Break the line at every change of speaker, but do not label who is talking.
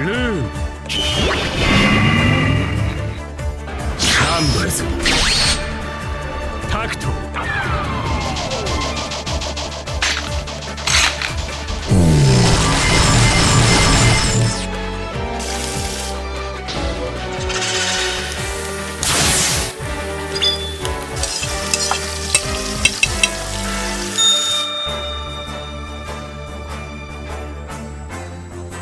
ルーンカンブルズタクト。